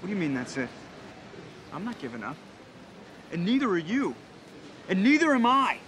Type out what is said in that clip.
What do you mean that's it? I'm not giving up. And neither are you. And neither am I.